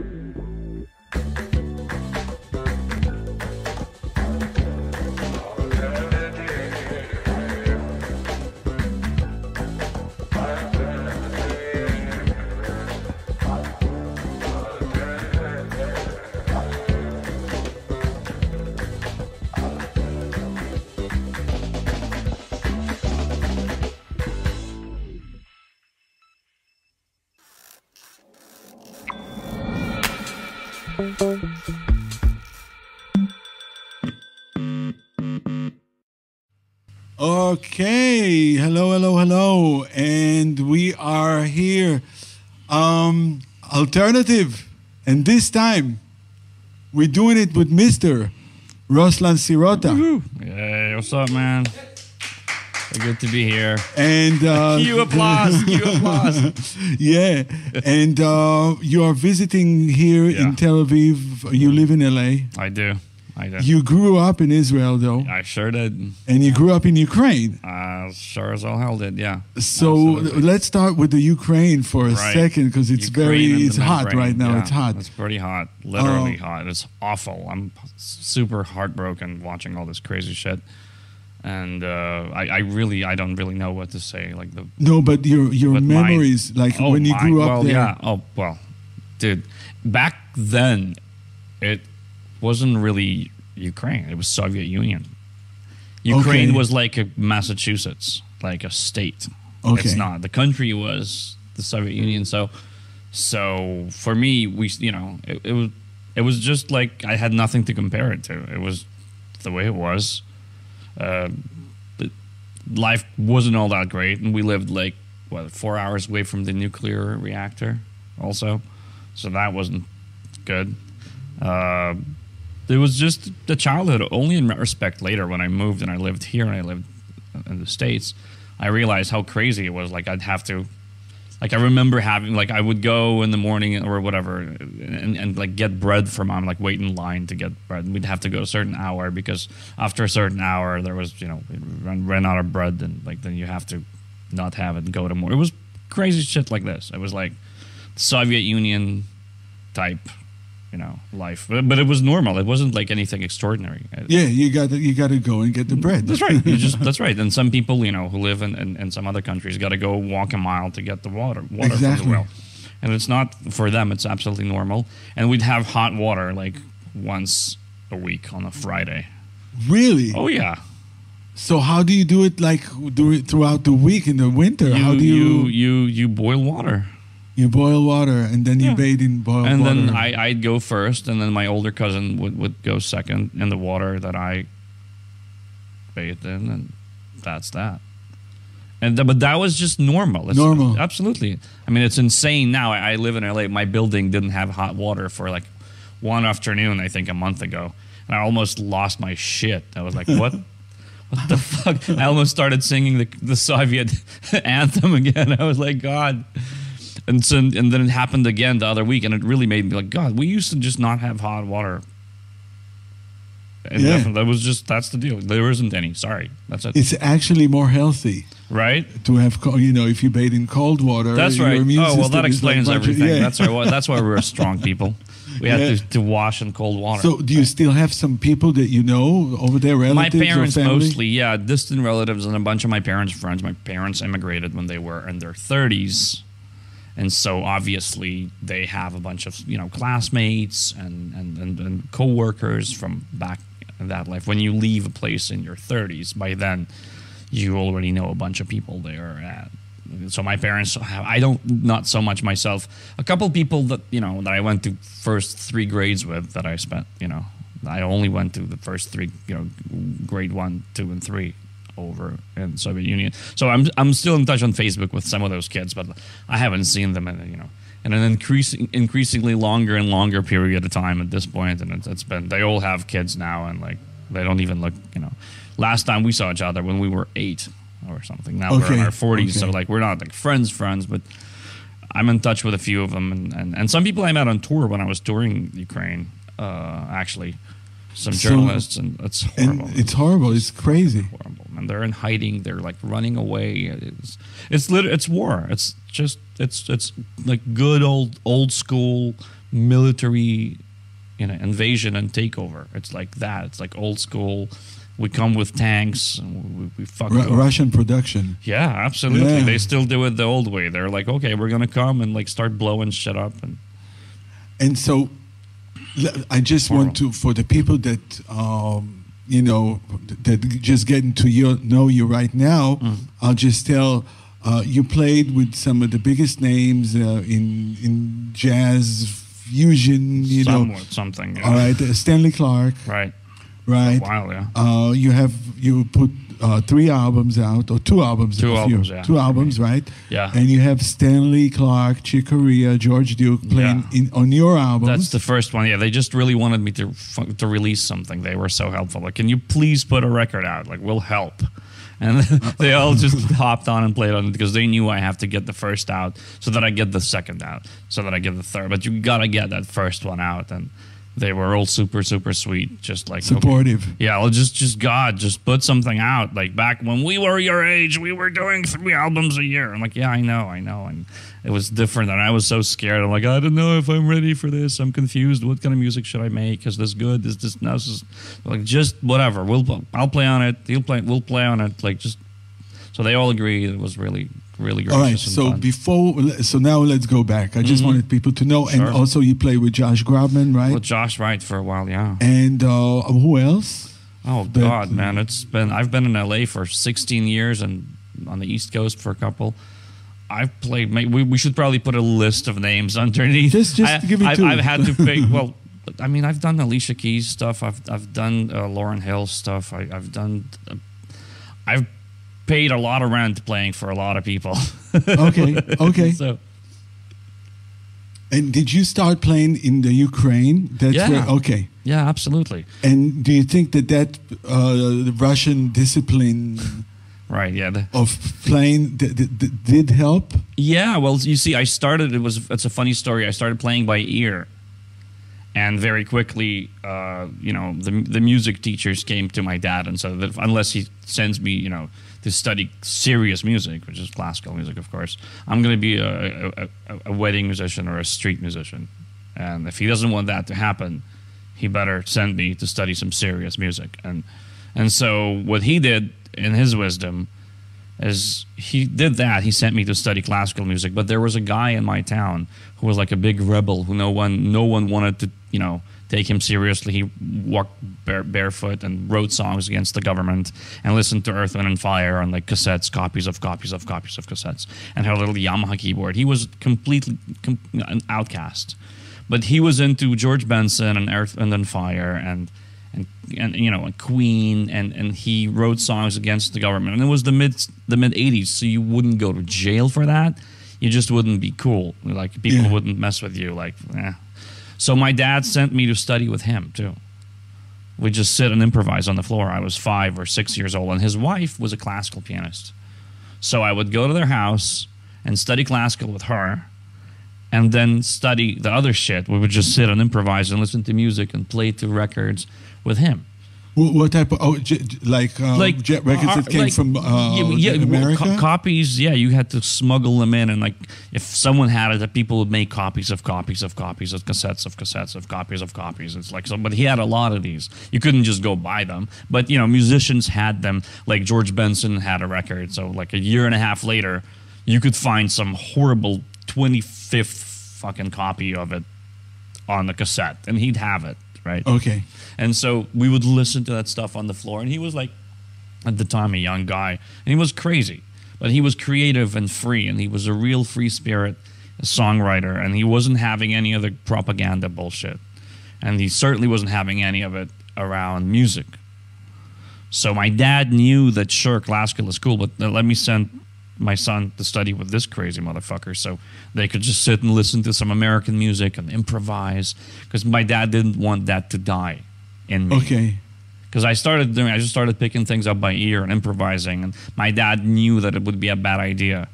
Mm-hmm. Okay, hello, hello, hello, and we are here. Um, alternative, and this time we're doing it with Mister Ruslan Sirota, Hey, what's up, man? Good to be here. and uh, Cue applause. Cue applause. yeah, and uh, you are visiting here Yeah. in Tel Aviv. You live in LA. I do. I do. You grew up in Israel, though, I sure did. and you grew up in Ukraine. Uh, sure as all hell did. Yeah. So Absolutely. let's start with the Ukraine for a Right. second because it's Ukraine very it's hot membrane. right now. Yeah, It's hot. It's pretty hot. Literally Oh. hot. It's awful. I'm super heartbroken watching all this crazy shit. And uh, I, I really, I don't really know what to say. Like the No, but your your But memories, like Oh when you my- grew up well, there. Yeah. Oh well, dude. Back then, it wasn't really Ukraine. It was Soviet Union. Ukraine Okay. was like a Massachusetts, like a state. Okay. It's not. The country was the Soviet Union. So, so for me, we, you know, it, it was, it was just like I had nothing to compare it to. It was the way it was. Uh, life wasn't all that great, and we lived like what four hours away from the nuclear reactor, also, so that wasn't good. Uh, it was just the childhood. Only in retrospect, later when I moved and I lived here and I lived in the states, I realized how crazy it was. Like I'd have to, like I remember having, like I would go in the morning or whatever, and, and like get bread from mom, like wait in line to get bread. And we'd have to go a certain hour because after a certain hour there was, you know, ran, ran out of bread, and like then you have to not have it and go to more. It was crazy shit like this. It was like Soviet Union type, you know, life. But, but it was normal. It wasn't like anything extraordinary. Yeah, you got to you got to go and get the bread. That's right. You just that's right. And some people, you know, who live in, in, in some other countries, got to go walk a mile to get the water water from the well. And it's not for them. It's absolutely normal. And we'd have hot water like once a week on a Friday. Really? Oh yeah. So how do you do it? Like do it throughout the week in the winter? You how do you you you you boil water. You boil water and then you Yeah. bathe in boiled and water? And then I, I'd go first, and then my older cousin would, would go second in the water that I bathed in, and that's that. And th- but that was just normal. It's, Normal. absolutely. I mean, it's insane now. I, I live in LA. My building didn't have hot water for like one afternoon, I think, a month ago, and I almost lost my shit. I was like, what? What the fuck? I almost started singing the, the Soviet anthem again. I was like, God. And so, and then it happened again the other week, and it really made me like, God, we used to just not have hot water. And Yeah. that, was just that's the deal. There isn't any. Sorry, that's it. it's actually more healthy right? to have you know if you bathe in cold water. That's right. Oh well, that like explains much- everything. yeah. That's why. That's why we're strong people. We had Yeah. to, to wash in cold water. So do you still have some people that you know over there, Relatives my parents mostly, yeah, distant relatives and a bunch of my parents' friends. My parents immigrated when they were in their thirties, and so obviously they have a bunch of you know classmates and and and, and coworkers from back in that life. When you leave a place in your thirties, by then you already know a bunch of people there. At, so my parents I don't not so much myself. A couple people that you know that I went to first three grades with that I spent you know I only went to the first three you know grade one, two, and three over in Soviet Union. So I'm I'm still in touch on Facebook with some of those kids, but I haven't seen them in you know in an increasing increasingly longer and longer period of time at this point, and it's, it's been they all have kids now and like they don't even look you know. Last time we saw each other when we were eight or something. Now we're in our forties, so like we're not like friends friends, but I'm in touch with a few of them, and, and, and some people I met on tour when I was touring Ukraine. Uh, actually, some So- journalists, and it's horrible. And it's horrible. It's crazy. horrible, man. They're in hiding. They're like running away. It's it's lit- It's war. It's just it's it's like good old old school military, you know, invasion and takeover. It's like that. It's like old school. We come with tanks and we, we fuck. Ru- Russian production. Yeah, absolutely. Yeah. They still do it the old way. They're like, okay, we're gonna come and like start blowing shit up and And so, I just want to, for the people that, um, you know, that just getting to you, know you right now, Mm. I'll just tell uh, you played with some of the biggest names uh, in in jazz fusion. You know, somewhat something. Yeah. all right, uh, Stanley Clarke, Right. Right? Wow. Yeah. Uh, you have you put uh, three albums out or two albums. Two albums, yeah. Two albums, right? Yeah. And you have Stanley Clarke, Chick Corea, George Duke playing Yeah. in on your album. That's the first one. Yeah, they just really wanted me to to release something. They were so helpful. Like, can you please put a record out? Like, we'll help. And they all just hopped on and played on it because they knew I have to get the first out so that I get the second out, so that I get the third. But you gotta get that first one out, and they were all super super sweet. Just like okay. supportive. Yeah, well, just just God, just put something out. Like back when we were your age, we were doing three albums a year. I'm like, yeah, I know, I know, and it was different. And I was so scared. I'm like, I don't know if I'm ready for this. I'm confused. What kind of music should I make? Is this good? Is this no? Is like just whatever. We'll I'll play on it. He'll play. We'll play on it. Like just so they all agreed. It was really really gracious All right. So fun. Mm-hmm. before, so now let's go back. I just wanted people to know, and also you play with Josh Groban, right? with Josh Wright for a while, yeah. and uh, who else? Oh But- God, man, it's been I've been in LA for 16 years and on the East Coast for a couple. I've played. We, we should probably put a list of names underneath. Just- just I, give me I've, two. I've had to pick. Well, I mean, I've done Alicia Keys stuff. I've I've done uh, Lauryn Hill stuff. I, I've done. Uh, I've paid a lot of rent playing for a lot of people. Okay, okay. so And did you start playing in the Ukraine? That's Yeah. where. Okay. yeah, absolutely. And do you think that that uh, the Russian discipline Right. Yeah. The, of playing did help? Yeah, well, you see, I started. It was. It's a funny story. I started playing by ear, and very quickly, uh, you know, the the music teachers came to my dad and said that unless he sends me, you know, to study serious music, which is classical music, of course, I'm going to be a, a, a, wedding musician or a street musician, and if he doesn't want that to happen, he better send me to study some serious music. And and so what he did in his wisdom is he did that. He sent me to study classical music, but there was a guy in my town who was like a big rebel who no one no one wanted to you know take him seriously. He walked bare, barefoot and wrote songs against the government and listened to Earth, Wind and Fire on like cassettes, copies of copies of copies of cassettes, and had a little Yamaha keyboard. He was completely com- an outcast, but he was into George Benson and Earth, Wind and Fire and and and you know, and Queen, and and he wrote songs against the government. And it was the mid the mid '80s, so you wouldn't go to jail for that. You just wouldn't be cool. Like people Yeah. wouldn't mess with you. Like, eh. So my dad sent me to study with him too. We just sit and improvise on the floor. I was five or six years old, and his wife was a classical pianist. So I would go to their house and study classical with her, and then study the other shit. We would just sit and improvise and listen to music and play to records with him. Wh- What type of oh, j- j- like uh, Like jet records uh, that came like, from uh, yeah, yeah, America? co- copies. Yeah, you had to smuggle them in, and like if someone had it, that people would make copies of copies of copies of cassettes of cassettes of copies of copies. It's like so, but he had a lot of these. You couldn't just go buy them, but you know, musicians had them. Like George Benson had a record, so like a year and a half later, you could find some horrible twenty fifth fucking copy of it on the cassette, and he'd have it right. okay. And so we would listen to that stuff on the floor. And he was like, at the time, a young guy. And he was crazy, but he was creative and free. And he was a real free spirit songwriter. And he wasn't having any of the propaganda bullshit. And he certainly wasn't having any of it around music. So my dad knew that, sure, classical is cool, but uh, let me send my son to study with this crazy motherfucker so they could just sit and listen to some American music and improvise. Because my dad didn't want that to die in me Okay. because I started doing, I just started picking things up by ear and improvising, and my dad knew that it would be a bad idea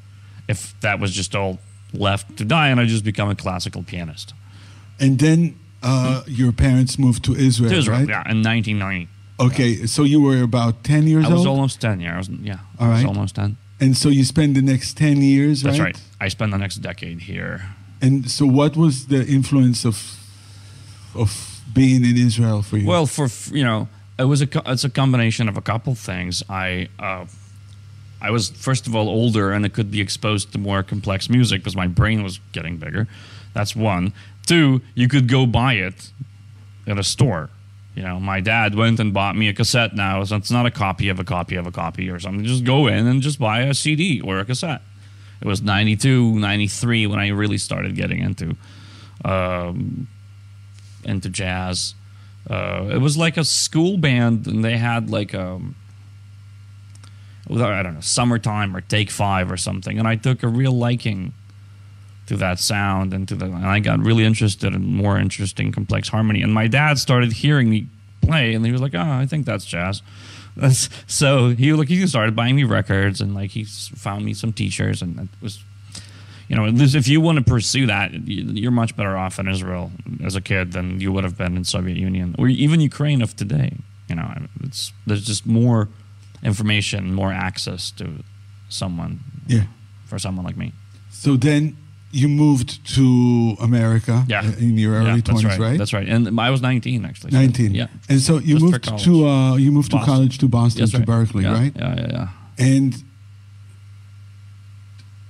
if that was just all left to die, and I just become a classical pianist. And then uh, your parents moved to Israel, To Israel, right? yeah, in 1990. Okay, so you were about 10 years I was old? almost 10, yeah, I was, yeah, All I was almost 10. And so you spend the next 10 years, That's right? right. I spent the next decade here. And so, what was the influence of of being in Israel for you? Well, for you know, it was a it's a combination of a couple things. I uh, I was first of all older and I could be exposed to more complex music because my brain was getting bigger. That's one. Two, you could go buy it at a store. You know, my dad went and bought me a cassette now. So it's not a copy of a copy of a copy or something. Just go in and just buy a CD or a cassette. It was 92, 93 when I really started getting into um, into jazz. Uh, it was like a school band, and they had like a I don't know summertime or Take Five or something, and I took a real liking to that sound and to the and I got really interested in more interesting complex harmony. And my dad started hearing me play, and he was like, "Oh, I think that's jazz." That's, so he like he started buying me records, and like he found me some T-shirts, and it was. You know, if you want to pursue that, you- you're much better off in Israel as a kid than you would have been in Soviet Union or even Ukraine of today. You know, it's there's just more information, more access to someone yeah. for someone like me. So then you moved to America Yeah. in your early yeah, that's 20s, right? That's right. And I was 19 actually. so- 19. Yeah. And so you Just moved to uh, you moved to college to Boston to right. Berklee, yeah, right? Yeah, yeah, yeah. And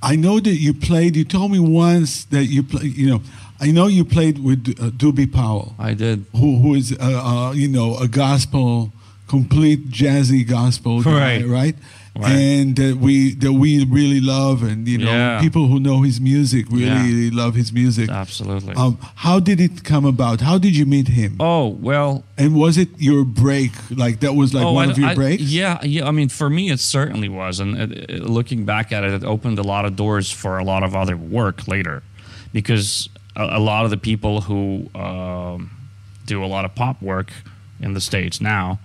I know that you played. You told me once that you play. You know, I know you played with uh, Doobie Powell, I did. who who is uh, uh, you know a gospel, complete jazzy gospel guy, Right. right? Right. And that we that we really love, and you know, Yeah. people who know his music really love his music. Absolutely. Um, how did it come about? How did you meet him? oh, well. And was it your break? Like that was like oh, one I- of your I- breaks? Yeah, yeah. I mean, for me, it certainly was. And it, it- looking back at it, it opened a lot of doors for a lot of other work later. Because a, a lot of the people who um, do a lot of pop work in the States now,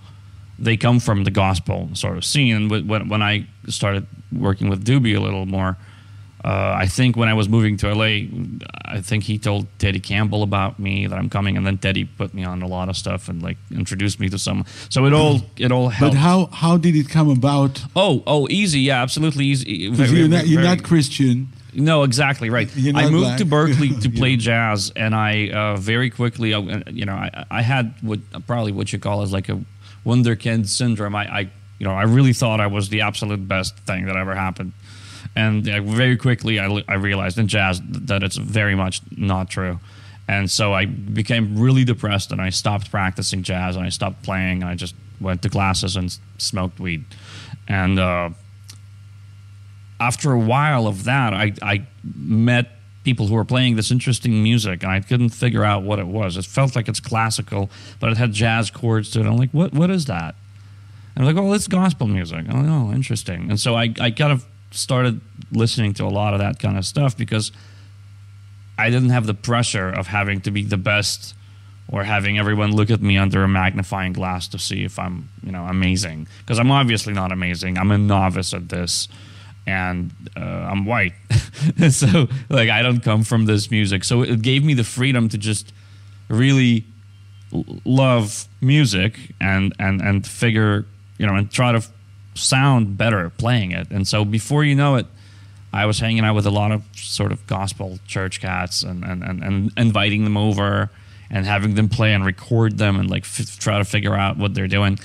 they come from the gospel sort of scene. And when, when I started working with Doobie a little more, uh, I think when I was moving to LA, I think he told Teddy Campbell about me that I'm coming, and then Teddy put me on a lot of stuff and like introduced me to some. So it all it all helped. But how how did it come about? oh oh easy yeah absolutely easy. Very- you're not you're very- not Christian. no, exactly right. I moved black. to Berklee to Yeah. play jazz, and I uh, very quickly, uh, you know, I, I had what probably what you call as like a wunderkind syndrome. I, I, you know, I really thought I was the absolute best thing that ever happened, and uh, very quickly I, I realized in jazz that it's very much not true. And so I became really depressed, and I stopped practicing jazz, and I stopped playing, and I just went to classes and smoked weed, and. Uh, after a while of that, I, I met people who were playing this interesting music, and I couldn't figure out what it was. It felt like it's classical, but it had jazz chords to it. I'm like, what what is that? And I'm like, oh, it's gospel music. I'm like, oh, interesting. And so I, I kind of started listening to a lot of that kind of stuff because I didn't have the pressure of having to be the best or having everyone look at me under a magnifying glass to see if I'm, you know, amazing. Because I'm obviously not amazing. I'm a novice at this, and uh, I'm white, so like I don't come from this music. So it gave me the freedom to just really love music and and and figure, you know, and try to sound better playing it. And so before you know it. I was hanging out with a lot of sort of gospel church cats and, and, and, and inviting them over and having them play and record them and like f- try to figure out what they're doing.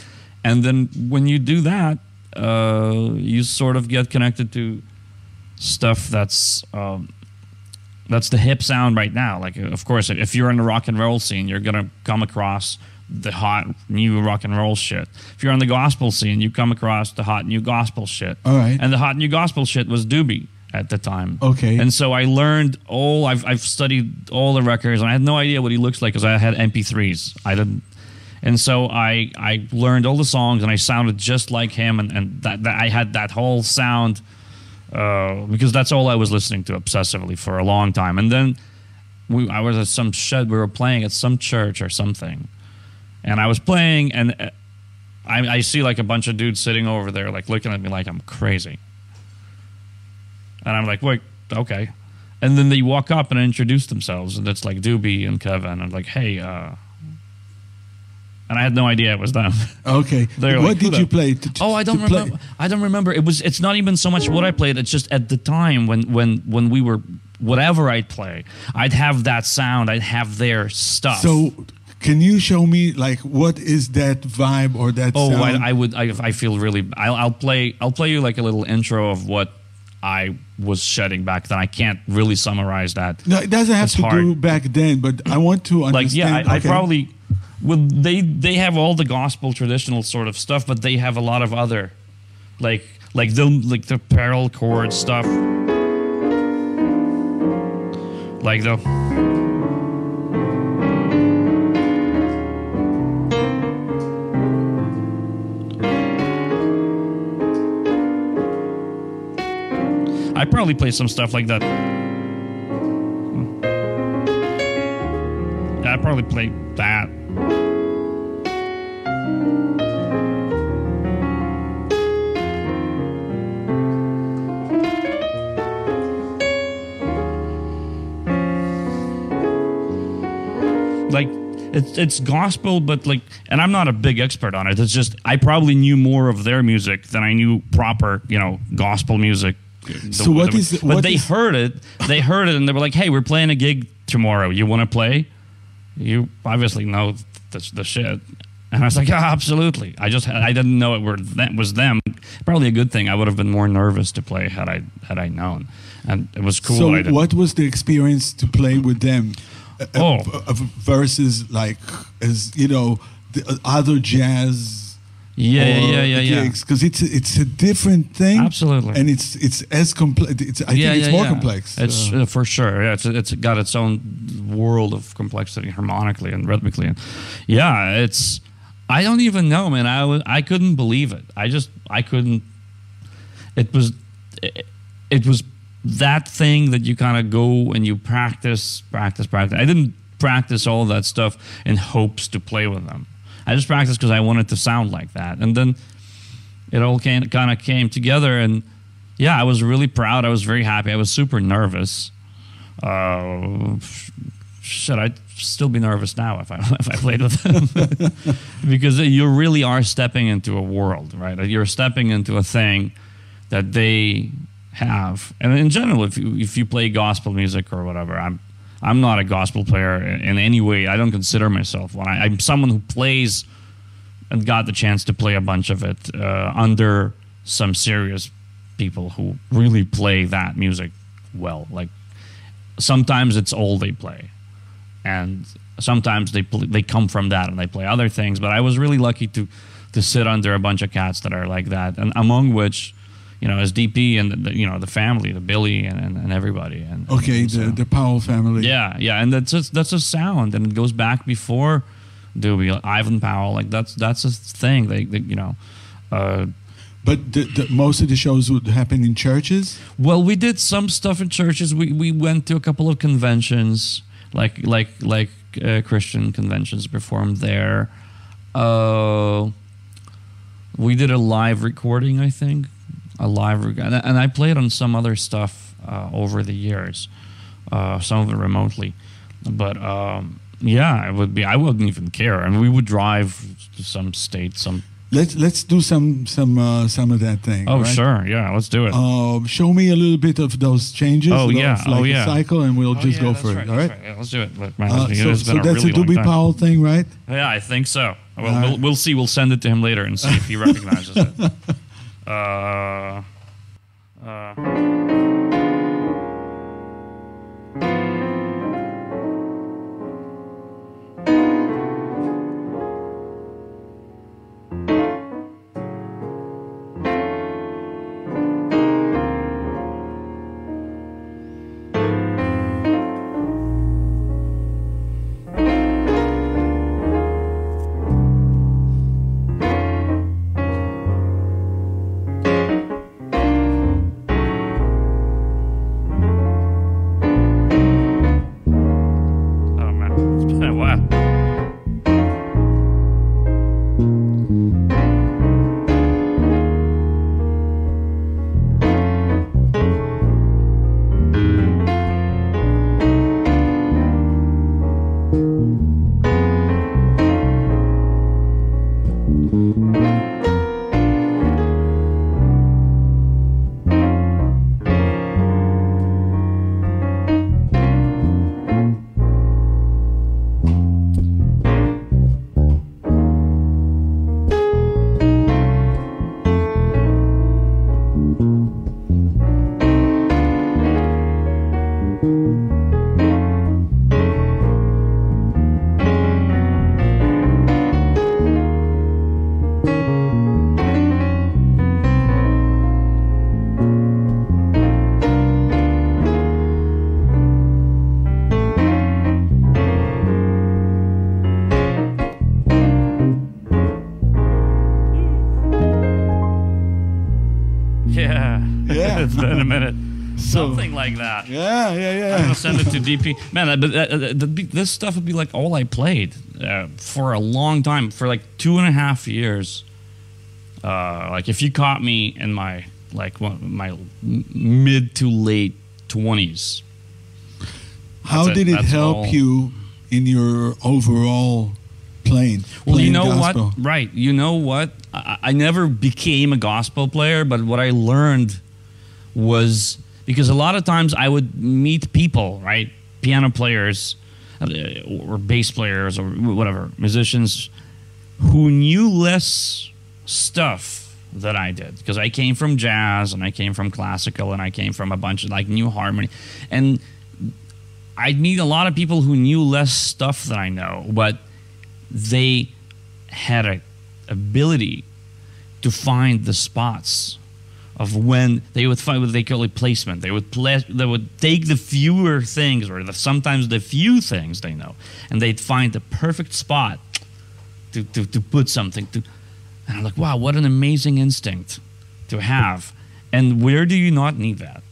And then when you do that, uh, you sort of get connected to stuff that's um, that's the hip sound right now. Like, of course, if you're in the rock and roll scene, you're gonna come across the hot new rock and roll shit. If you're in the gospel scene, you come across the hot new gospel shit. All right. And the hot new gospel shit was Doobie at the time. Okay. And so I learned all. I've I've studied all the records, and I had no idea what he looks like because I had MP3s. I didn't. And so I I learned all the songs, and I sounded just like him, and and that, that I had that whole sound uh, because that's all I was listening to obsessively for a long time. And then we, I was at some shed. We were playing at some church or something, and I was playing, and uh, I, I see like a bunch of dudes sitting over there, like looking at me like I'm crazy. And I'm like, wait, okay. And then they walk up and introduce themselves, and it's like Doobie and Kevin. And I'm like, hey, uh, and I had no idea it was them. Okay. What like, did you play? To, to- Oh, I don't to play- remember. I don't remember. It was. It's not even so much what I played. It's just at the time when when when we were whatever I'd play, I'd have that sound. I'd have their stuff. So, can you show me like what is that vibe or that? Oh, sound? I, I would. I, I feel really. I'll, I'll play. I'll play you like a little intro of what I was shedding back then. I can't really summarize that. No, it doesn't have It's to hard. do back then, but I want to understand. Like, yeah, I, I probably. Well, they they have all the gospel traditional sort of stuff, but they have a lot of other, like like the like the parallel chord stuff, like the. I probably play some stuff like that. Hmm. Yeah, I probably play that. It's it's gospel, but like, and I'm not a big expert on it. It's just I probably knew more of their music than I knew proper, you know, gospel music. So what is- But what they is- heard it. They heard it, and they were like, "Hey, we're playing a gig tomorrow. You want to play?" You obviously know the, the shit. And I was like, yeah, absolutely. I just I didn't know it were that was them. Probably a good thing. I would have been more nervous to play had I had I known. And it was cool. So, what was the experience to play with them? Oh. versus like as you know the uh, other jazz. Yeah, yeah, yeah, yeah. Because it's it's a different thing. Absolutely. and it's it's as complex. It's I yeah, think it's yeah, more yeah. complex. It's Uh, for sure. Yeah, it's it's got its own world of complexity harmonically and rhythmically, and yeah, it's. I don't even know, man. I I couldn't believe it. I just I couldn't. It was, it, it was that thing that you kind of go and you practice, practice, practice. I didn't practice all that stuff in hopes to play with them. I just practiced because I wanted to sound like that, and then it all kind of came together and yeah i was really proud. I was very happy. I was super nervous. Uh, shit i'd still be nervous now if i if i played with them. Because you really are stepping into a world right? You're stepping into a thing that they have and in general if you if you play gospel music or whatever i'm i'm not a gospel player in, any way i don't consider myself one I, i'm someone who plays and got the chance to play a bunch of it uh, under some serious people who really play that music well. Like sometimes it's all they play, and sometimes they pl- they come from that and they play other things. But I was really lucky to to sit under a bunch of cats that are like that, and among which. You know, as DP and the, you know the family, the Billy and, and, and everybody. And, okay, and so- the the Powell family. yeah, yeah, and that's just that's a sound, and it goes back before Doobie, like Ivan Powell. Like that's that's a thing. Like you know. Uh, But the, the, most of the shows would happen in churches. well, we did some stuff in churches. We we went to a couple of conventions, like like like uh, Christian conventions, performed there. Uh, we did a live recording, I think, a live and, I- played on some other stuff uh, over the years, uh, some of it remotely, but um, yeah, it would be. I wouldn't even care, and we would drive to some state, some. Let's let's do some some uh, some of that thing. Oh right? sure, yeah, let's do it. Uh, show me a little bit of those changes. Oh, yeah. like Oh, a yeah. cycle, and we'll Oh, just yeah, go for right, it. All right, right. Yeah, let's do it. Man, Uh, so so a that's really a Doobie. Powell thing, right? Yeah, I think so. Well, we'll, we'll see. We'll send it to him later and see if he recognizes it. Uh, uh, like that. Yeah, yeah, yeah. I'm gonna send it to DP. Man, but this stuff would be like all I played uh, for a long time, for like two and a half years. Uh, like if you caught me in my like my mid to late twenties, How That's it. did it help all. you in your overall playing? Well, you know gospel? what? Right. You know what? I, I never became a gospel player, but what I learned was because a lot of times I would meet people, right? Piano players uh, or bass players or whatever, musicians who knew less stuff than I did because I came from jazz and I came from classical and I came from a bunch of like new harmony and I'd meet a lot of people who knew less stuff than I know, but they had a ability to find the spots of when they would find what they call a placement. They would play, they would take the fewer things or the, sometimes the few things they know, and they'd find the perfect spot to, to, to put something to. And I'm like, wow, what an amazing instinct to have. And where do you not need that?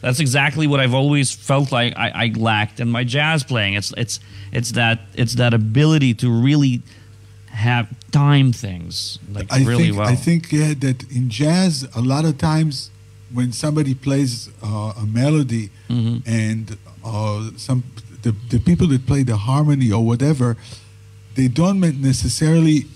That's exactly what I've always felt like I, I lacked in my jazz playing. It's it's it's that it's that ability to really have time things like I really think well. I think yeah that in jazz a lot of times when somebody plays uh, a melody Mhm. and uh, some the, the people that play the harmony or whatever they don't necessarily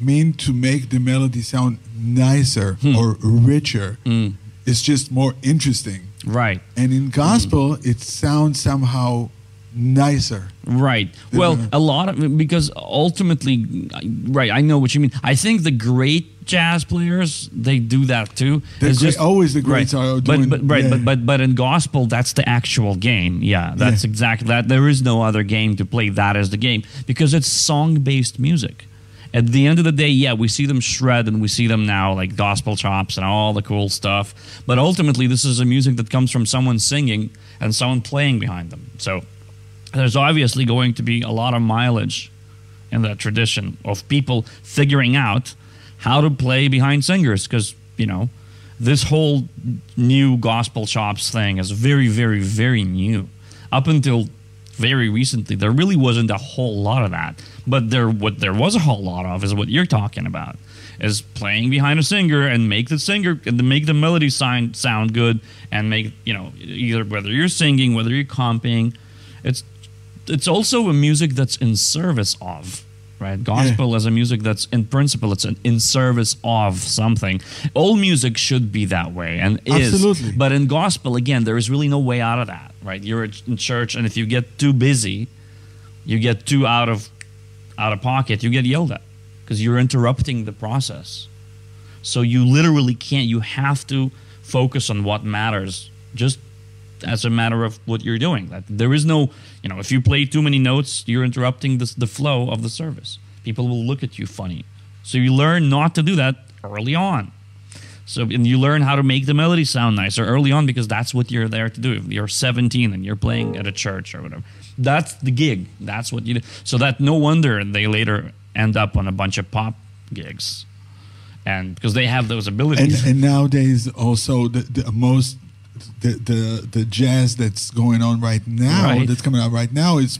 mean to make the melody sound nicer Hmm. or richer Mm, it's just more interesting right, and in gospel it sounds somehow nicer right. Well, a lot of because ultimately, right. I know what you mean. I think the great jazz players they do that too. The It's great- always the greats are doing- but, but right, yeah. but but but in gospel, that's the actual game. Yeah, that's Yeah. exactly that. There is no other game to play. That as the game because it's song based music. At the end of the day, yeah, we see them shred and we see them now like gospel chops and all the cool stuff. But ultimately, this is a music that comes from someone singing and someone playing behind them. So there's obviously going to be a lot of mileage in that tradition of people figuring out how to play behind singers because you know this whole new gospel chops thing is very very very new. Up until very recently there really wasn't a whole lot of that. But there what there was a whole lot of is what you're talking about is playing behind a singer and make the singer and make the melody sound sound good and make you know either whether you're singing whether you're comping it's it's also a music that's in service of right? Gospel is a music that's in principle it's an, in service of something. All music should be that way and is. Absolutely. but in gospel again there is really no way out of that right? You're in church and if you get too busy you get too out of out of pocket you get yelled at because you're interrupting the process. So you literally can't you have to focus on what matters. Just as a matter of what you're doing. That there is no you know if you play too many notes you're interrupting the, the flow of the service. People will look at you funny. So you learn not to do that early on. So and you learn how to make the melody sound nicer early on because that's what you're there to do. If you're 17 and you're playing at a church or whatever that's the gig. That's what you do. So that no wonder they later end up on a bunch of pop gigs. And because they have those and, abilities and nowadays also the, the most the, the the jazz that's going on right now Right. that's coming out right now is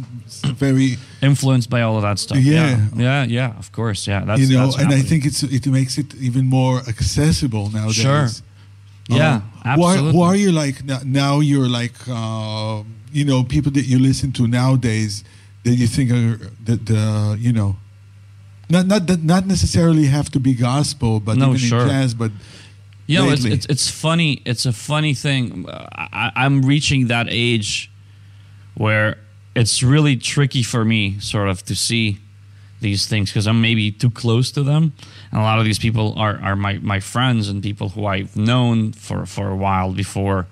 very influenced by all of that stuff. Yeah. yeah, yeah, yeah, of course, yeah. That's, you know that's and I think it's it makes it even more accessible nowadays. Sure. yeah, Uh, who, are, absolutely. who are you like now, now you're like uh, you know people that you listen to nowadays that you think are that the you know not not not necessarily have to be gospel but No, even sure. in jazz but You know, it's, it's it's funny. It's a funny thing. I, I'm reaching that age where it's really tricky for me, sort of, to see these things because I'm maybe too close to them. And a lot of these people are, are my, my friends and people who I've known for, for a while before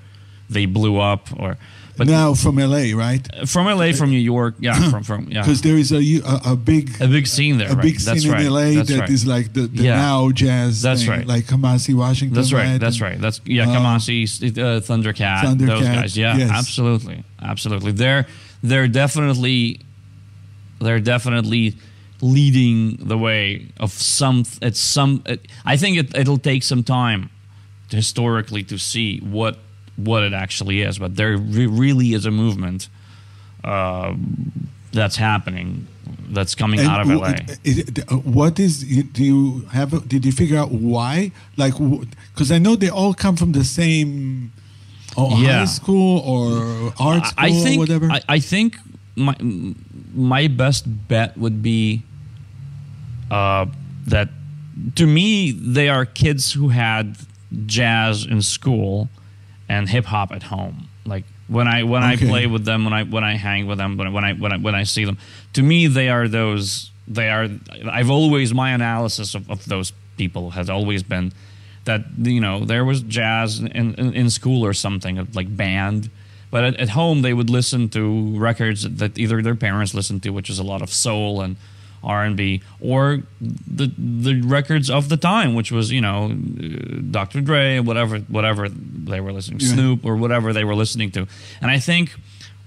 they blew up. Or But now from LA, right? from LA, from New York, yeah, from from yeah, Because there is a, a, a big a big scene there. a right? big That's scene right. in LA That's that right. is like the, the Yeah. now jazz. That's thing, right. Like Kamasi Washington. That's right. That's And- right. That's yeah. Uh, Kamasi, uh, Thundercat, those guys. Yeah, yes. absolutely, absolutely. They're they're definitely they're definitely leading the way of some. It's some. It, I think it, it'll take some time historically to see what what it actually is, but there re- really is a movement uh, that's happening. That's coming And out of LA. it- uh, what is? Do you have? Did you figure out why? Like, because I know they all come from the same, or Yeah. high school or art school I think or whatever. I, I think my my best bet would be uh, that to me they are kids who had jazz in school and hip hop at home. Like when I when I play with them, when I when I hang with them, when I, when I when I when I see them, to me they are those. They are. I've always my analysis of, of those people has always been that you know there was jazz in, in, in school or something like band but at, at home they would listen to records that either their parents listened to which is a lot of soul and r&b or the the records of the time which was you know uh, dr dre whatever whatever they were listening to Yeah. snoop or whatever they were listening to and i think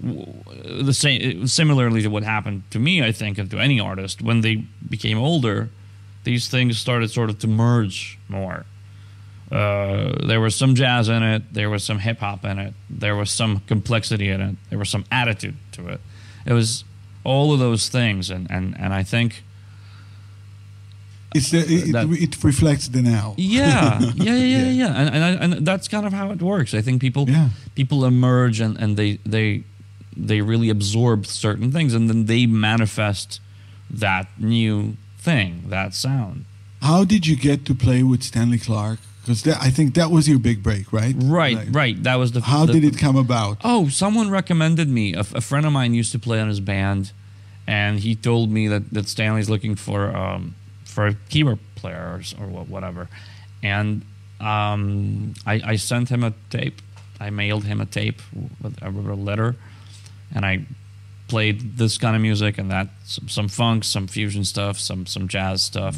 the same similarly to what happened to me i think and to any artist when they became older these things started sort of to merge more uh, there was some jazz in it. There was some hip hop in it. There was some complexity in it. There was some attitude to it. It was all of those things, and and and I think it's the, it, that- it, it reflects the now. yeah, yeah, yeah, yeah, Yeah. yeah. And and, I, and that's kind of how it works. I think people Yeah. people emerge and and they they they really absorb certain things, and then they manifest that new thing, that sound. How did you get to play with Stanley Clarke? Because I think that was your big break, right? Right, Like, right. That was the. How the- did it come about? Oh, someone recommended me. A, a friend of mine used to play on his band, and he told me that, that Stanley's looking for um, for a keyboard player or, whatever. And um, I, I sent him a tape. I mailed him a tape. With, a letter, and I played this kind of music and that some, some funk, some fusion stuff, some some jazz stuff.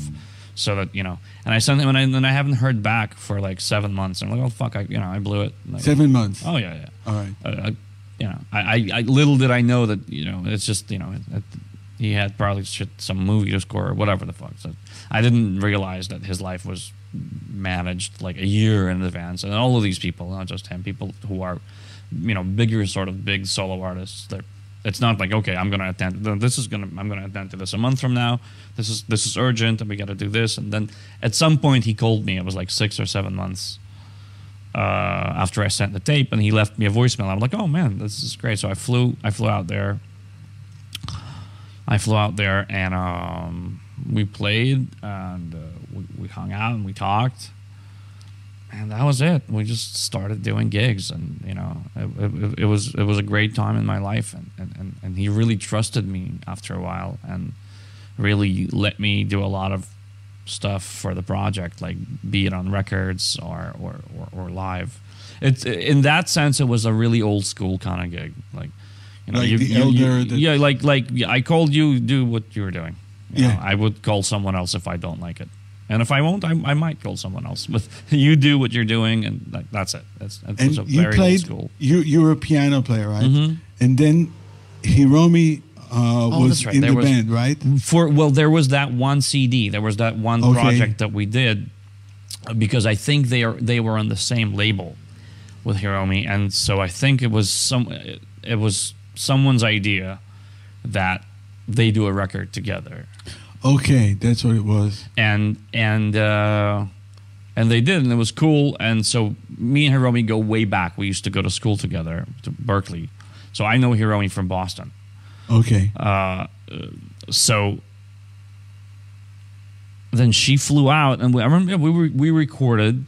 So that you know, and I sent him, and I, and I haven't heard back for like seven months. I'm like, oh fuck, I you know, I blew it. Like, Seven months. Oh yeah, yeah All right. uh, I, you know, I, I, I little did I know that you know it's just you know it, it, he had probably shit, some movie to score or whatever the fuck. So I didn't realize that his life was managed like a year in advance, and all of these people, not just him, people who are you know bigger sort of big solo artists. That it's not like okay, I'm gonna attend. This is gonna I'm gonna attend to this a month from now. This is this is urgent, and we got to do this. And then at some point he called me. It was like six or seven months uh, after I sent the tape, and he left me a voicemail. I'm like, oh man, this is great. So I flew, I flew out there. I flew out there, and um, we played, and uh, we, we hung out, and we talked, and that was it. We just started doing gigs, and you know, it, it, it was it was a great time in my life, and, and, and, and he really trusted me after a while, and really let me do a lot of stuff for the project, like be it on records or or, or, or live. It's in that sense, it was a really old school kind of gig, like you know, Like you, you- elder you- yeah, like like I called you, do what you were doing. Yeah. know, I would call someone else if I don't like it, and if I won't, I, I might kill someone else. But you do what you're doing, and like, that's it. That's that And you very played. school. You you were a piano player, right? Mhm. And then Hiromi uh, Oh, was right. in There the was- band, right? For well, there was that one CD. There was that one Okay. project that we did because I think they are they were on the same label with Hiromi, and so I think it was some it, it was someone's idea that they do a record together, Okay, that's what it was. and and uh, and they did, and it was cool. And so me and Hiromi go way back. We used to go to school together to Berklee, so I know Hiromi from Boston. Okay. Uh, so then she flew out, and we, I remember we were, we recorded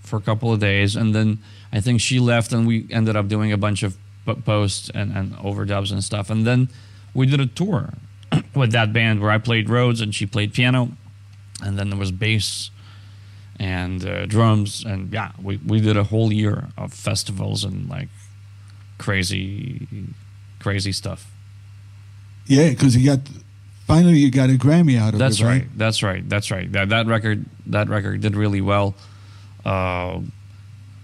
for a couple of days, and then I think she left, and we ended up doing a bunch of posts and, and overdubs and stuff, and then we did a tour with that band where I played Rhodes and she played piano, and then there was bass and uh, drums, and yeah, we, we did a whole year of festivals and like crazy, crazy stuff. Yeah, because you got finally you got a Grammy out of That's it, That's right. That's right. That's right. That that record that record did really well. Uh,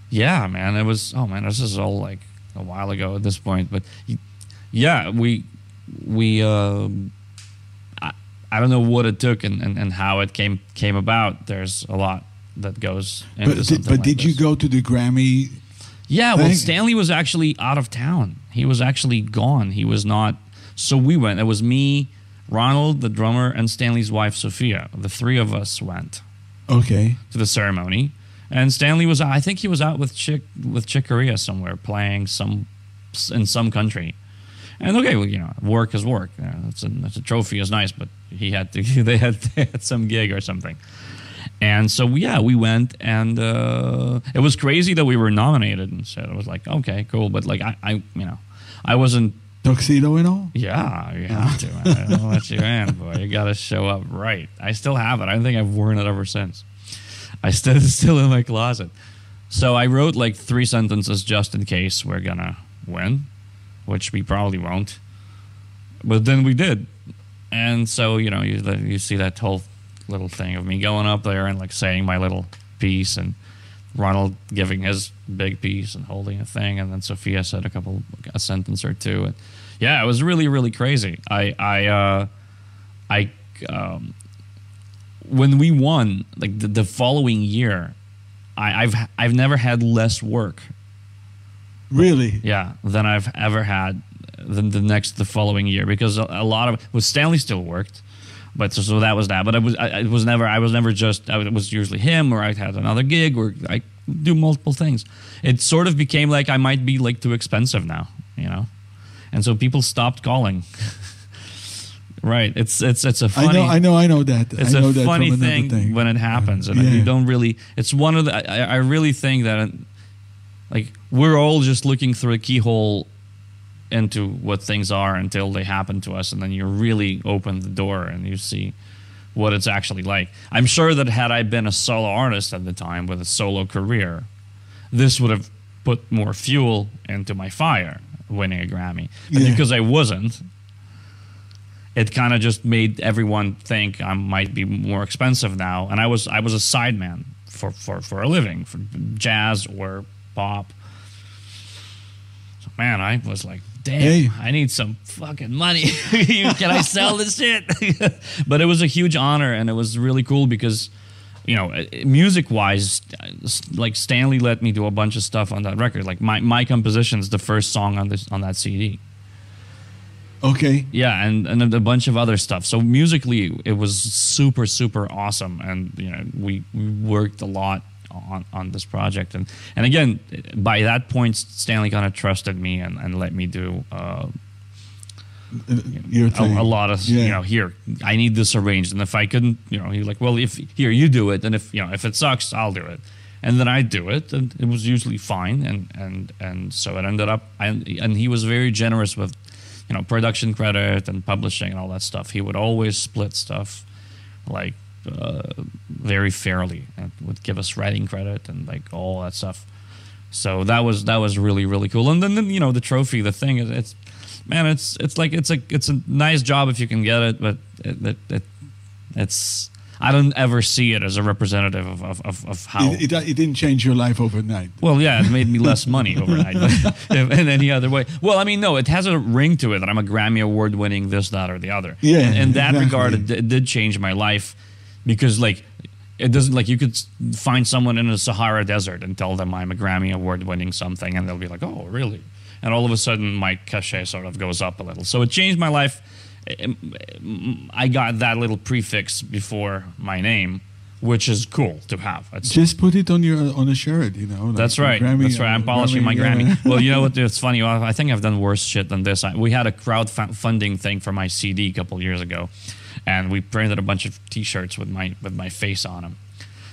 yeah, man. It was. Oh man, this is all like a while ago at this point, but yeah, we we. um I, don't know what it took and, and, and how it came came about. There's a lot that goes into But did, but like did you go to the Grammy? Yeah, well. Stanley was actually out of town. He was actually gone. He was not. So we went. It was me, Ronald, the drummer, and Stanley's wife, Sophia. The three of us went Okay, to the ceremony. And Stanley was. I think he was out with Chick with Chick Corea somewhere playing some in some country. And okay, well, you know, work is work. You know, that's a that's a trophy is nice, but he had to. They had they had some gig or something. And so yeah, we went, and uh, it was crazy that we were nominated. And so it was like, okay, cool. But like I, I you know, I wasn't. tuxedo and all. Yeah, you have to. Man. I let you in, boy. You got to show up right. I still have it. I don't think I've worn it ever since. I still still in my closet. So I wrote like three sentences just in case we're gonna win, which we probably won't. But then we did, and so you know you you see that whole little thing of me going up there and like saying my little piece and Ronald giving his big piece and holding a thing, and then Sophia said a couple a sentence or two, and yeah, it was really really crazy. I I uh, I um, when we won like the, the following year, I, I've I've never had less work Really? yeah than I've ever had than the next the following year because a, a lot of well Stanley still worked but so, so that was that but it was I, it was never I was never just I, it was usually him or I had another gig or I do multiple things it sort of became like I might be like too expensive now you know and so people stopped calling right it's it's it's a funny I know, I know, I know that. it's I know a that funny another thing, when it happens, and Yeah. you don't really. It's one of the. I, I really think that, like, we're all just looking through a keyhole into what things are until they happen to us, and then you really open the door and you see what it's actually like. I'm sure that had I been a solo artist at the time with a solo career, this would have put more fuel into my fire, winning a Grammy. But Yeah. because I wasn't, it kind of just made everyone think I might be more expensive now. And I was I was a sideman for, for, for a living, for jazz or pop. So man, I was like, damn, Hey. I need some fucking money. Can I sell this shit? but it was a huge honor, and it was really cool because. You know, eh, eh, music wise, like Stanley let me do a bunch of stuff on that record. Like my, my composition's the first song on this on that CD. Okay. Yeah, and, and a bunch of other stuff. So musically, it was super super awesome, and you know we, we worked a lot on, on this project, and and again by that point, Stanley kind of trusted me and, and let me do uh, Your a, a lot of Yeah. you know here I need this arranged, and if I couldn't, you know, he's like, well, if here you do it, and if you know if it sucks, I'll do it. And then I do it, and it was usually fine, and and and so it ended up. And and he was very generous with, you know, production credit and publishing and all that stuff. He would always split stuff, like uh, very fairly, and would give us writing credit and like all that stuff. So that was that was really really cool. And then, then you know the trophy, the thing is it's man, it's it's like it's a it's a nice job if you can get it, but it, it, it it's I don't ever see it as a representative of of, of, of how. It, it, it didn't change your life overnight. well, yeah, it made me less money overnight, in any other way. Well, I mean, no, it has a ring to it that I'm a Grammy award winning this, that, or the other. Yeah, in, in that exactly. regard, it, it did change my life because, like, it doesn't like you could find someone in the Sahara Desert and tell them I'm a Grammy award winning something, and they'll be like, "Oh, really?" And all of a sudden, my cachet sort of goes up a little. So it changed my life. I got that little prefix before my name, which is cool to have. It's Just put it on your on a shirt, you know. like that's right. Grammy, That's right. I'm uh, polishing my yeah. Grammy. well, you know what? It's funny. I I think I've done worse shit than this. We had a crowdfunding thing for my CD a couple years ago, and we printed a bunch of T-shirts with my with my face on them.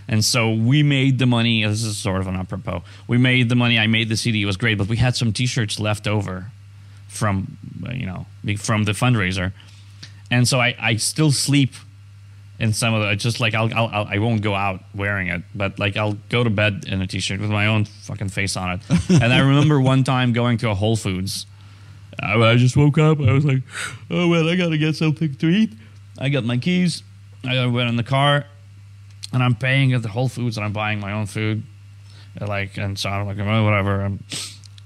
And so we made the money. This is sort of an apropos. We made the money. I made the CD. It was great, but we had some T-shirts left over from you know from the fundraiser, and so I, I still sleep in some of the it's just like I'll, I'll, I'll I won't go out wearing it, but like I'll go to bed in a t-shirt with my own fucking face on it. and I remember one time going to a Whole Foods. I, I just woke up. I was like, oh well, I gotta get something to eat. I got my keys. I went in the car, and I'm paying at the Whole Foods, and I'm buying my own food. And like, and so I'm like, oh, whatever. I'm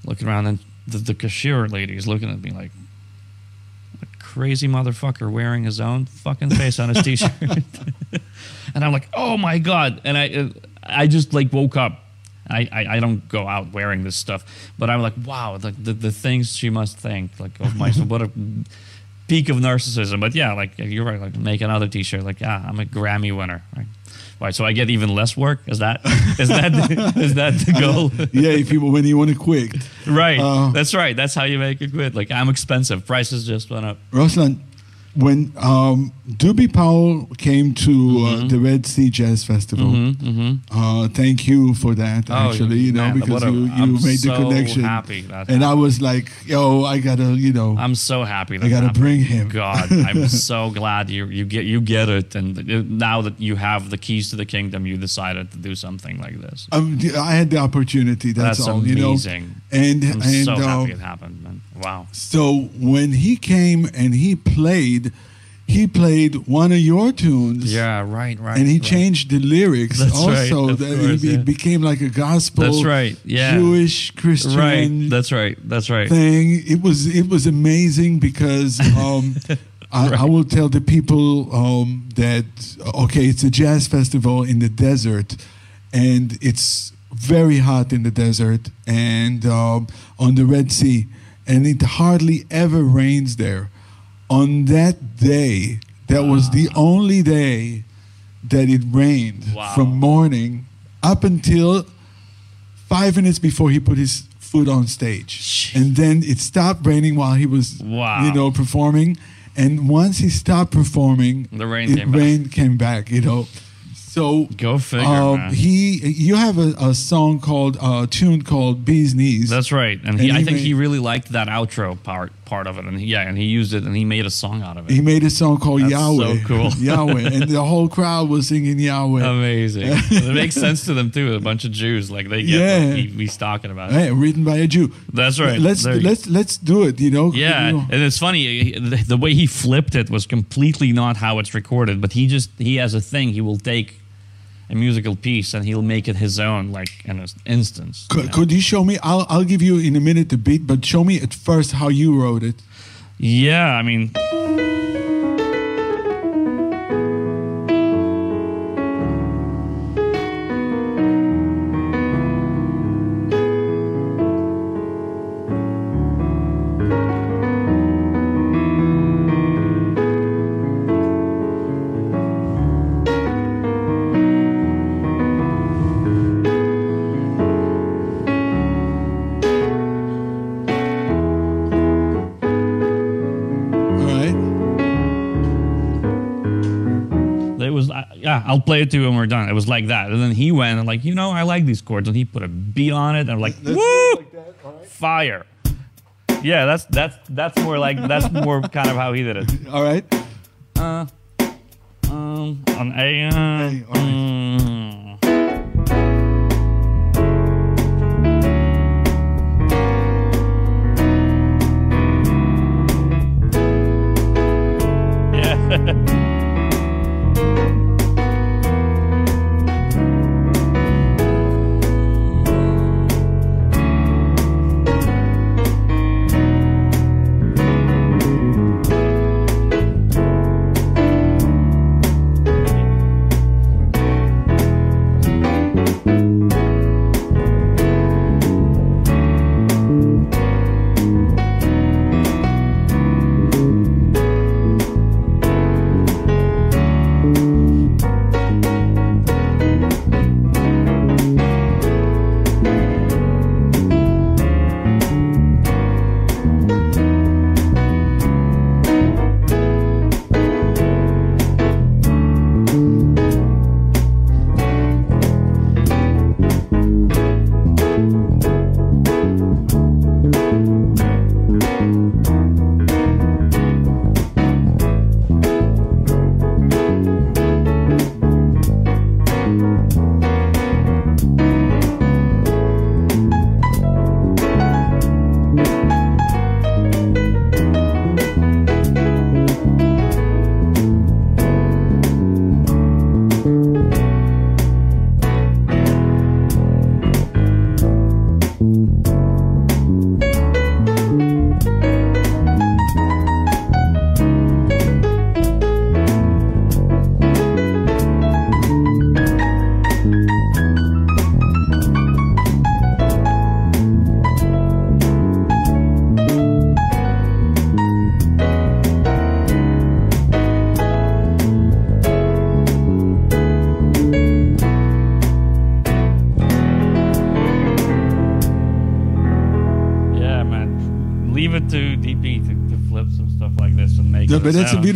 looking around, and the, the cashier lady is looking at me like, a crazy motherfucker wearing his own fucking face on his t-shirt. and I'm like, oh my god! And I, I just like woke up. I, I, I don't go out wearing this stuff, but I'm like, wow, the, the, the things she must think, like, oh of myself, what a peak of narcissism. But yeah, like you're right, like make another T-shirt, like yeah, I'm a Grammy winner. Right? Right, so I get even less work. Is that is that is that the goal? yeah, if you when you want to quit. Right, uh, that's right. That's how you make it quit. Like I'm expensive. Prices just went up. Ruslan, when um, Doobie Powell came to mm-hmm. uh, the Red Sea Jazz Festival, mm-hmm, mm-hmm. Uh, thank you for that. Oh, actually, you know, man, because a, you, you I'm made so the connection. Happy and happened. I was like, yo, I gotta, you know, I'm so happy. I gotta happened. bring him. God, I'm so glad you you get you get it, and now that you have the keys to the kingdom, you decided to do something like this. Um, I had the opportunity. That's, that's all. Amazing. You know, and I'm and so uh, happy it happened, man. Wow. So when he came and he played, he played one of your tunes. Yeah, right, right. And he right. changed the lyrics That's also. Right, that course, it yeah. became like a gospel. That's right. Yeah. Jewish Christian. Right. That's right. That's right. Thing. It was it was amazing because um, I, I, will tell the people um, that okay, it's a jazz festival in the desert, and it's very hot in the desert and um, on the Red Sea, and it hardly ever rains there. On that day, that wow. was the only day that it rained wow. from morning up until five minutes before he put his foot on stage, Jeez. and then it stopped raining while he was, wow. you know, performing. And once he stopped performing, the rain, it, came, rain back. came back. You know, so go figure. Um, he, you have a, a song called a uh, tune called "Bee's Knees." That's right, and, he, and I think made, he really liked that outro part part of it, and he, yeah, and he used it, and he made a song out of it. He made a song called That's Yahweh. So cool, Yahweh, and the whole crowd was singing Yahweh. Amazing. it makes sense to them too. A bunch of Jews, like they get yeah. what he, he's talking about. Hey, written by a Jew. That's right. Let's there let's let's do it. You know. Yeah, you know. and it's funny the, the way he flipped it was completely not how it's recorded, but he just he has a thing. He will take a musical piece and he'll make it his own like in an instance could you, know? could you show me I'll, I'll give you in a minute the beat but show me at first how you wrote it yeah i mean I'll play it to you when we're done. It was like that. And then he went and like, you know, I like these chords. And he put a beat on it and I'm like, Let's woo! like that, right. Fire. Yeah, that's that's that's more like that's more kind of how he did it. All right. Uh um on A uh, Hey, all right. mm.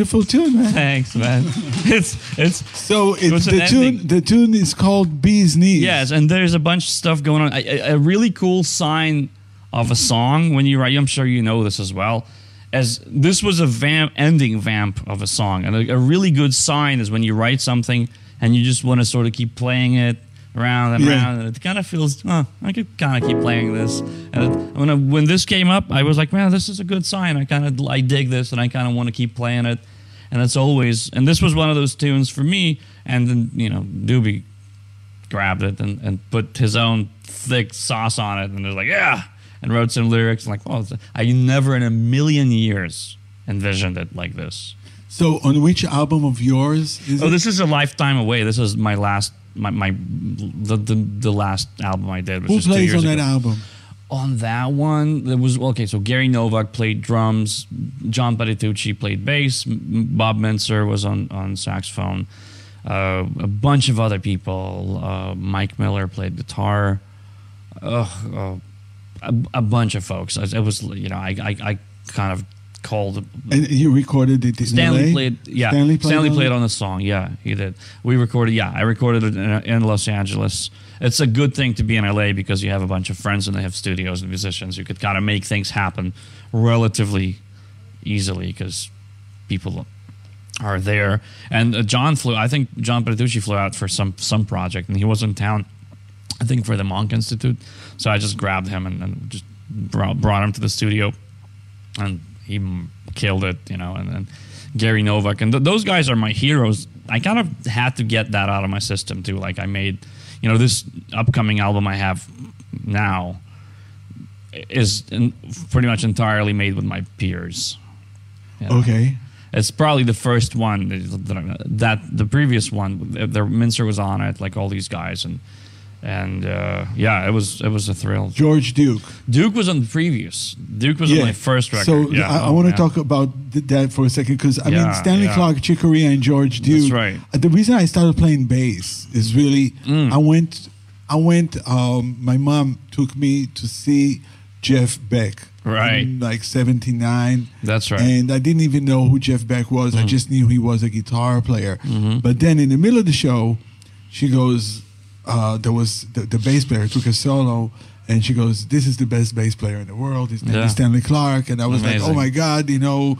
Beautiful tune, man. Thanks, man. it's it's So it, was the tune ending. the tune is called Bee's Knees. yes, and there's a bunch of stuff going on. A, a- a really cool sign of a song when you write. I'm sure you know this as well. As this was a vamp ending vamp of a song, and a, a really good sign is when you write something and you just want to sort of keep playing it around and Yeah. around, and it kind of feels, oh, I could kind of keep playing this. And it, when I, when this came up, I was like, man, this is a good sign. I kind of I dig this, and I kind of want to keep playing it. And it's always, and this was one of those tunes for me. And then you know, Doobie grabbed it and, and put his own thick sauce on it and was like, yeah, and wrote some lyrics. And like, oh, I never in a million years envisioned it like this. So on which album of yours is Oh, it? this is a lifetime away. This is my last, my, my the, the, the last album I did. Which Who plays on that album? On that one, there was okay. So Gary Novak played drums, John Patitucci played bass, Bob Mintzer was on on saxophone, uh, a bunch of other people. Uh, Mike Miller played guitar, Ugh, uh, a, a bunch of folks. It was you know I I, I kind of called And you recorded it in Stanley LA? played, yeah. Stanley Stanley played, played, on the song, yeah, he did. We recorded, yeah, I recorded it in, in Los Angeles. It's a good thing to be in LA because you have a bunch of friends and they have studios and musicians. You could kind of make things happen relatively easily because people are there. And uh, John flew. I think John Patitucci flew out for some some project, and he was in town. I think for the Monk Institute. So I just grabbed him and, and just brought, brought him to the studio, and he killed it, you know. And then Gary Novak and th- those guys are my heroes. I kind of had to get that out of my system too. Like I made, you know, this upcoming album I have now is in, pretty much entirely made with my peers. you know. Okay. It's probably the first one that, that the previous one, the Mintzer was on it, like all these guys, and and uh, yeah, it was it was a thrill. George Duke. Duke was on the previous. Duke was on my first record. So yeah. I, I oh, want to talk about th- that for a second because I mean Stanley yeah. Clarke, Chick Corea, and George Duke. That's right. uh, The reason I started playing bass is really Mm. I went. I went. Um, my mom took me to see Jeff Beck. Right. in like '79. That's right. And I didn't even know who Jeff Beck was. Mm. I just knew he was a guitar player. Mm-hmm. But then in the middle of the show, she goes, uh, there was the, the bass player took a solo, and she goes, "This is the best bass player in the world. His name Yeah. is Stanley Clarke." And I was like, "Oh my god!" You know,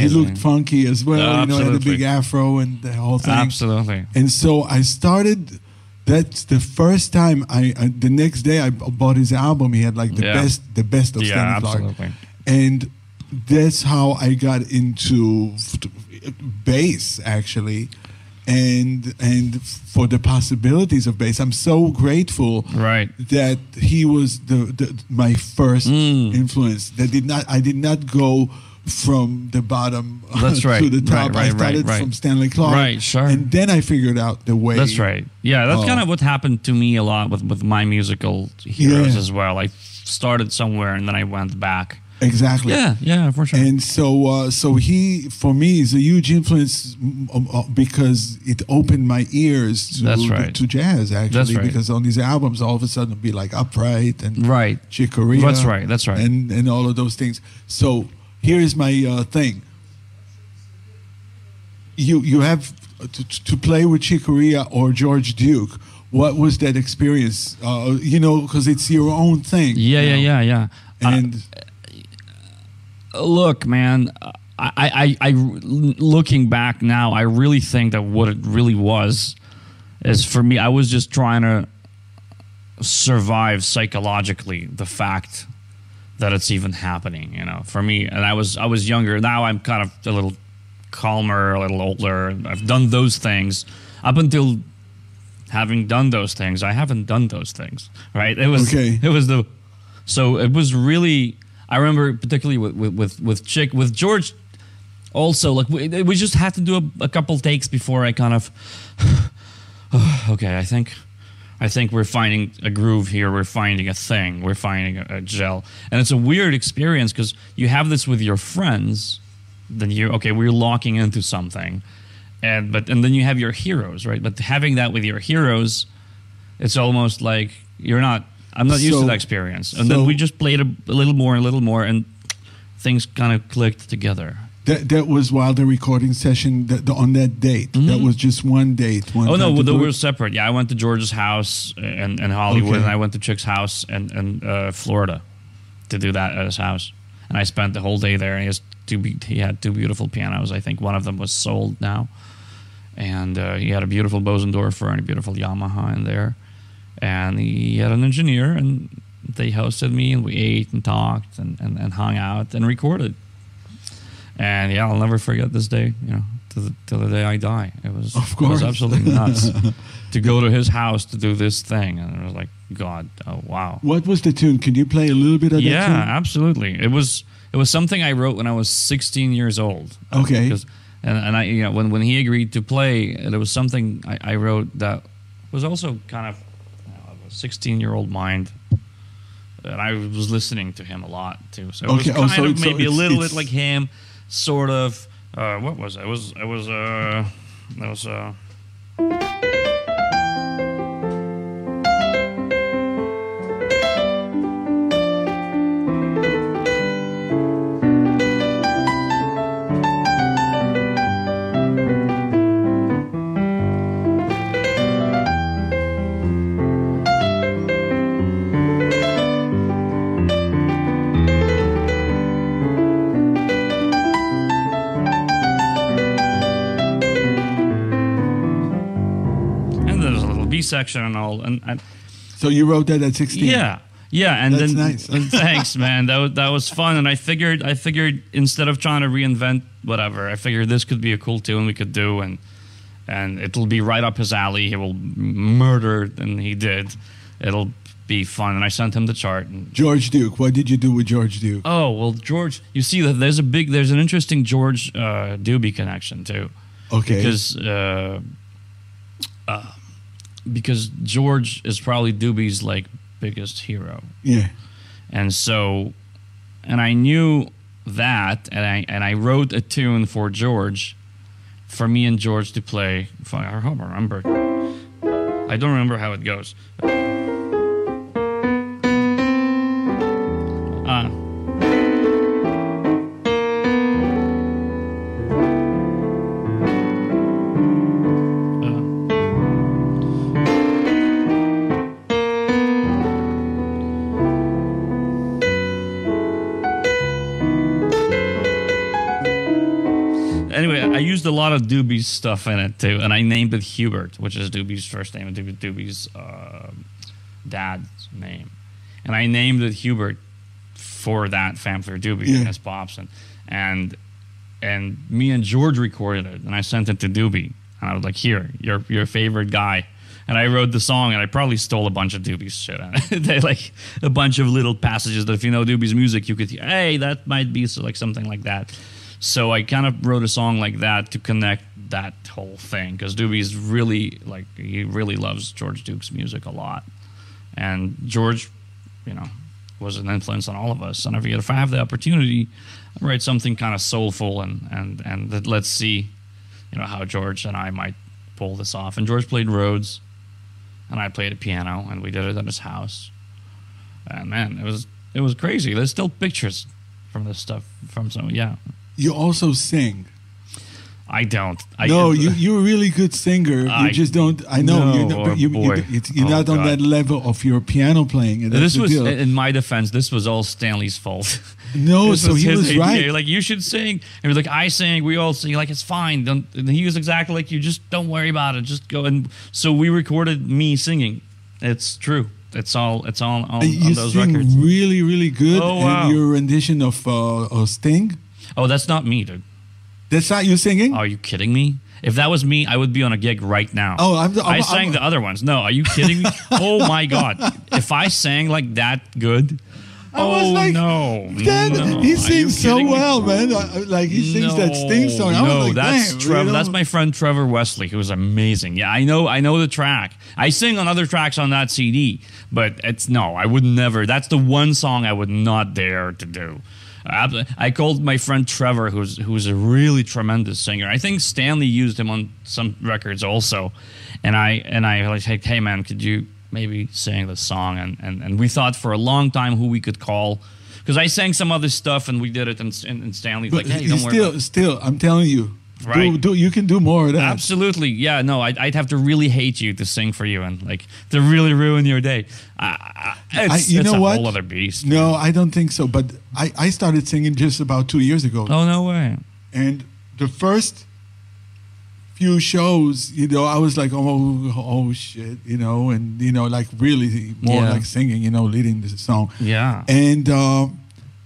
he looked funky as well. You know, he had a big afro and the whole thing. Absolutely. And so I started. That's the first time I. I the next day I bought his album. He had like the Yeah. best, the best of Yeah, Stanley Clarke and that's how I got into bass actually and and for the possibilities of bass I'm so grateful Right. that he was the, the my first Mm. influence that did not I did not go from the bottom That's right. to the top Right, I started right, right. from Stanley Clarke Right, sure. and then I figured out the way That's right. Yeah, that's Oh. kind of what happened to me a lot with, with my musical heroes Yeah. as well. I started somewhere and then I went back. Exactly Yeah, yeah, for sure. And so, uh, so he for me is a huge influence mm, um, uh, because it opened my ears to That's right. to jazz actually. Right. Because on these albums, all of a sudden, it'd be like upright and right. Chick Corea. That's right, that's right. And and all of those things. So here's my uh, thing. You you have to, to play with Chick Corea or George Duke. What was that experience? Uh, you know, because it's your own thing. Yeah, you yeah, know? yeah, yeah. Uh, And look, man, I, I, I, looking back now, I really think that what it really was is for me, I was just trying to survive psychologically the fact that it's even happening. You know, for me, and I was, I was younger. Now I'm kind of a little calmer, a little older. I've done those things up until having done those things. I haven't done those things. Right? It was, Okay. it was the so it was really. I remember particularly with with with, Chick with George. Also, like we, we just had to do a, a couple takes before I kind of. okay, I think, I think we're finding a groove here. We're finding a thing. We're finding a, a gel, and it's a weird experience because you have this with your friends. Then you okay, we're locking into something, and but and then you have your heroes, right? But having that with your heroes, it's almost like you're not. I'm not used So- to that experience, and so- then we just played a, a little more, and a little more, and things kind of clicked together. That that was while the recording session that the, on that date. That was just one date. One Mm-hmm. Oh no, to they were separate. Yeah, I went to George's house in, in Hollywood, Okay. and I went to Chick's house in, in uh, Florida to do that at his house. And I spent the whole day there. And he has two. be- He had two beautiful pianos. I think one of them was sold now, and uh, he had a beautiful Bosendorfer and a beautiful Yamaha in there. And he had an engineer, and they hosted me, and we ate and talked and, and, and hung out and recorded. And yeah, I'll never forget this day. You know, to the, till the day I die. It was Of it was course. absolutely nuts to go to his house to do this thing, and it was like, God, oh wow. What was the tune? Can you play a little bit of Yeah, that tune? absolutely. It was it was something I wrote when I was 16 years old. Okay. Because, and, and I, you know, when, when he agreed to play, it was something I, I wrote that was also kind of you know, a 16 year old mind. And I was listening to him a lot too. So it Okay, was oh, kind so of so maybe a little bit like him, sort of. Uh, what was it? It was it was uh, it was uh. Section and all, and, and So you wrote that at 16? Yeah, yeah, and That's then nice. thanks, man. That was, that was fun, and I figured I figured instead of trying to reinvent whatever, I figured this could be a cool tune we could do, and and it'll be right up his alley. He will murder, and he did. It'll be fun, and I sent him the chart. And, George Duke. What did you do with George Duke? oh well, George, you see that there's a big, there's an interesting George uh, Doobie connection too Okay. because uh, uh, because George is probably Doobie's like biggest hero, yeah. and so and I knew that, and I and I wrote a tune for George, for me and George to play. I hope I remember. I don't remember how it goes. Lot of Doobie's stuff in it too, and I named it Hubert, which is Doobie's first name and Doobie's uh, dad's name, and I named it Hubert for that fanfare Doobie Yeah. as pops, and and and me and George recorded it, and I sent it to Doobie, and I was like, "Here, your your favorite guy." And I wrote the song, and I probably stole a bunch of Doobie's shit. they like a bunch of little passages that, if you know Doobie's music, you could, hey, that might be so, like something like that. So I kind of wrote a song like that to connect that whole thing because Doobie's really like he really loves George Duke's music a lot, and George, you know, was an influence on all of us. And if if I have the opportunity, I write something kind of soulful and and and that let's see, you know, how George and I might pull this off. And George played Rhodes, and I played a piano, and we did it at his house. And man, it was it was crazy. There's still pictures from this stuff from some yeah. You also sing. I don't. I, no, you you're a really good singer. I- you just don't. I know No, you're not, you, you, it's, you're Oh, not on God. that level of your piano playing. and This was, deal. in my defense, this was all Stanley's fault. no, so he his was idea. right. Like you should sing, and he was like, "I sing, we all sing." Like it's fine. Don't. And he was exactly like you. Just don't worry about it. Just go. And so we recorded me singing. It's true. It's all. It's all on, you on those sing records. really, really good. Oh, wow. And your rendition of uh, of Sting. Oh, that's not me, dude. That's not you singing. Are you kidding me? If that was me, I would be on a gig right now. Oh, I'm- I'm- I sang I'm- the other ones. No, are you kidding me? oh my god! If I sang like that good, I was oh like, no, Dad, no. He sings so kidding me? well, man. Uh, Like he sings that Sting song. I was no, like, that's Trevor. you know? That's my friend Trevor Wesley, who's amazing. Yeah, I know. I know the track. I sing on other tracks on that CD, but it's no. I would never. That's the one song I would not dare to do. I called my friend Trevor, who's who's a really tremendous singer. I think Stanley used him on some records also, and I and I like, hey, hey man, could you maybe sing the song? And and and we thought for a long time who we could call, because I sang some other stuff and we did it, and, and, and Stanley's like, "Hey, you don't worry." still, about it." still, I'm telling you, Right. do, you can do more of that. Absolutely, yeah. No, I'd, I'd have to really hate you to sing for you and like to really ruin your day. I, I, it's, you it's know a what? whole other beast. No, I don't think so. But I, I started singing just about two years ago. Oh no way. And the first few shows, you know, I was like, oh, oh shit, you know, and, you know, like really more Yeah. like singing, you know, leading the song. Yeah. And, uh,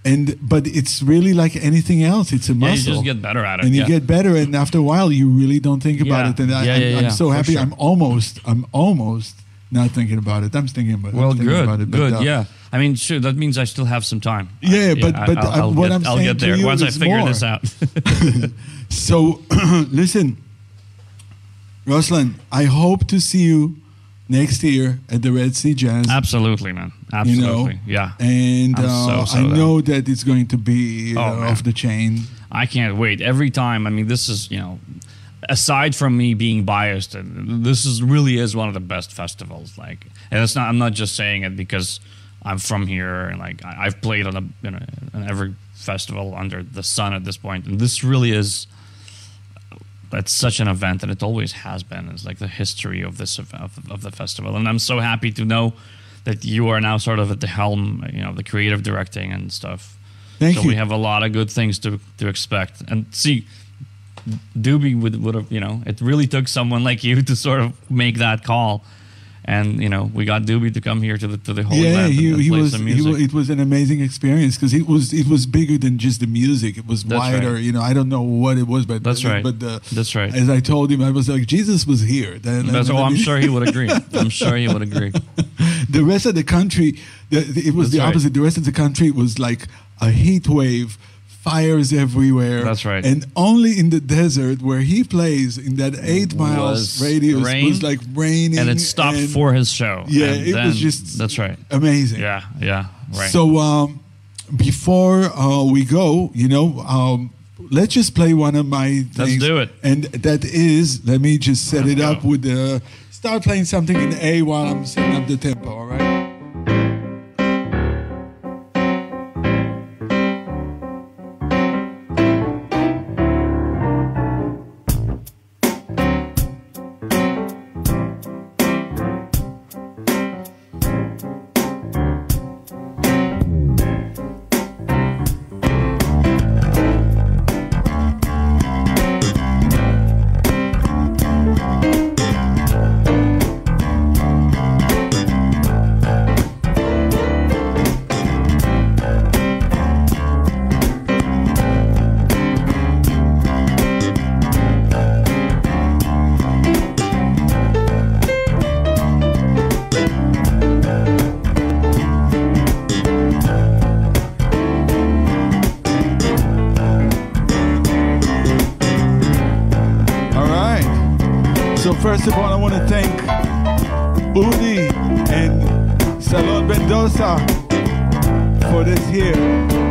and, but it's really like anything else. It's a Yeah, muscle. you just get better at it. and you yeah. get better, and after a while, you really don't think about Yeah. it. And I, Yeah, I'm, yeah, I'm so happy. sure. I'm almost, I'm almost not thinking about it. I'm thinking about. It. Well, thinking good, about it, good. uh, yeah. I mean, sure. That means I still have some time. Yeah, I- but- but, I'll, I'll what get, I'm I'll saying get there once I figure more. this out. So, listen, Ruslan, I hope to see you next year at the Red Sea Jazz. Absolutely, man. You know, Absolutely. yeah. And uh, so, so I know that it's going to be uh, Oh, off the chain. I can't wait. Every time, I mean, this is, you know, aside from me being biased, uh, this is really is one of the best festivals. Like, and it's not, I'm not just saying it because I'm from here and like I, I've played on a, you know, on every festival under the sun at this point. point, and this really is. It's such an event, and it always has been. It's like the history of this of, of the festival, and I'm so happy to know that you are now sort of at the helm, you know, the creative directing and stuff. Thank so you. we have a lot of good things to to expect. And see, Doobie would would have you know it really took someone like you to sort of make that call, and you know we got Doobie to come here to the to the whole yeah, event he, and, and he play was. some music. it was an amazing experience because it was it was bigger than just the music. It was That's wider. right. You know, I don't know what it was, but That's right. But the, That's right. As I told him, I was like, Jesus was here. Then, That's, oh, I'm sure he would agree. I'm sure he would agree. the rest of the country, the, the- it was That's the right. opposite. The rest of the country was like a heat wave, fires everywhere. That's right. And only in the desert where he plays, in that eight miles radius, rain, was like raining. And it stopped and for his show. Yeah, And it then- was just that's right. amazing. Yeah, yeah, right. So um, before uh, we go, you know, um, let's just play one of my things. Let's do it. And that is, let me just set Let's it up with the. Start playing something in A while I'm setting up the tempo. All right. For this here.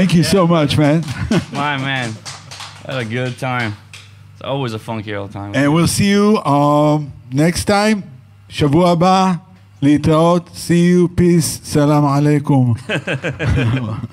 Thank you so much, man. My man, had a good time. It's always a funky old time. and we'll see you um, next time. שבוע הבא, להתראות. See you, peace, סלאם עליכום.